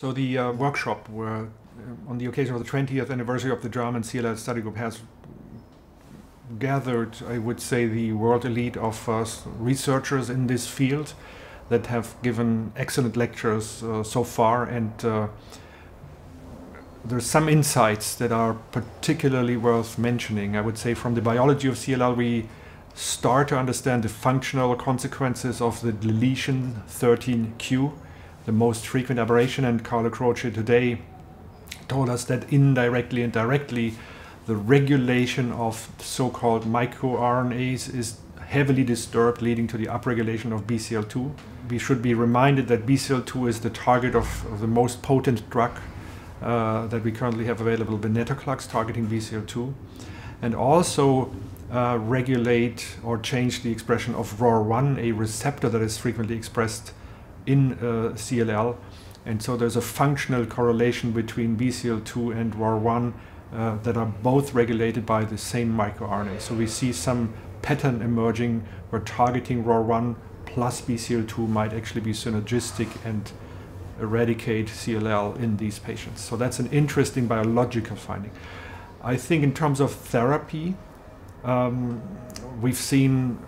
So the uh, workshop where, uh, on the occasion of the 20th anniversary of the German CLL study group has gathered, I would say, the world elite of uh, researchers in this field that have given excellent lectures uh, so far and uh, there's some insights that are particularly worth mentioning. I would say from the biology of CLL we start to understand the functional consequences of the deletion 13q the most frequent aberration, and Carlo Croce today told us that indirectly and directly the regulation of so-called microRNAs is heavily disturbed, leading to the upregulation of BCL2. We should be reminded that BCL2 is the target of, of the most potent drug uh, that we currently have available, venetoclax, targeting BCL2, and also uh, regulate or change the expression of ROR1, a receptor that is frequently expressed in uh, CLL. And so there's a functional correlation between BCL2 and ROR1 uh, that are both regulated by the same microRNA. So we see some pattern emerging where targeting ROR1 plus BCL2 might actually be synergistic and eradicate CLL in these patients. So that's an interesting biological finding. I think in terms of therapy, um, we've seen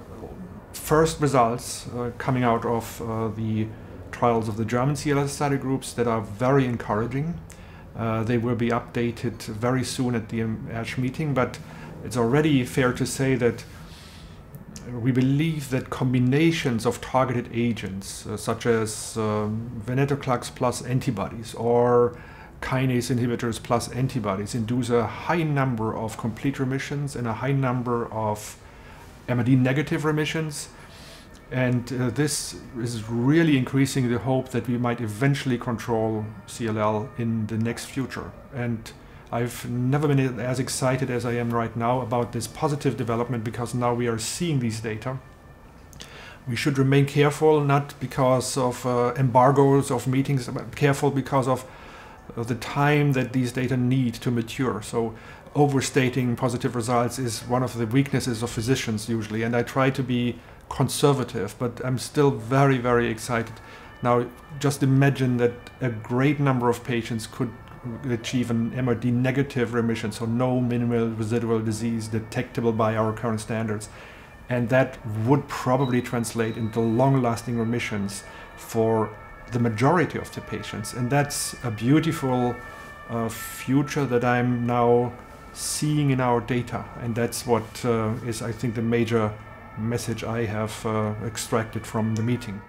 first results uh, coming out of uh, the trials of the German CLL study groups that are very encouraging. Uh, they will be updated very soon at the ASH meeting, but it's already fair to say that we believe that combinations of targeted agents, uh, such as um, venetoclax plus antibodies or kinase inhibitors plus antibodies, induce a high number of complete remissions and a high number of MRD negative remissions and uh, this is really increasing the hope that we might eventually control CLL in the next future. And I've never been as excited as I am right now about this positive development because now we are seeing these data. We should remain careful, not because of uh, embargoes of meetings, but careful because of, of the time that these data need to mature. So overstating positive results is one of the weaknesses of physicians usually, and I try to be conservative, but I'm still very, very excited. Now, just imagine that a great number of patients could achieve an MRD negative remission, so no minimal residual disease detectable by our current standards. And that would probably translate into long lasting remissions for the majority of the patients. And that's a beautiful uh, future that I'm now seeing in our data. And that's what uh, is, I think, the major message I have uh, extracted from the meeting.